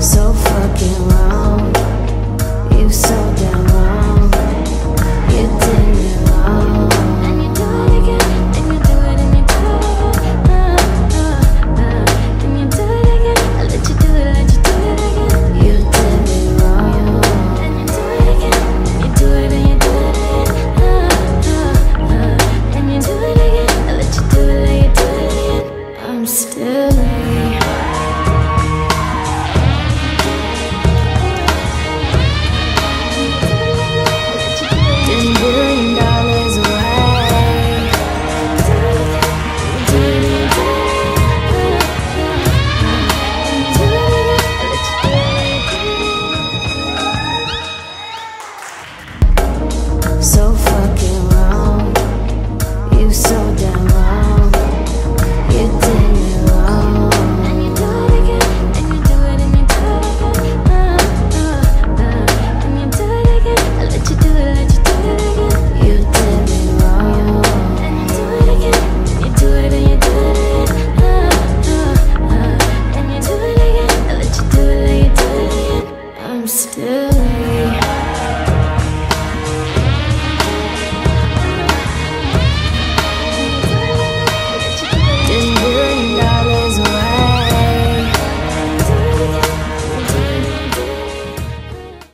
so fucking wrong. You so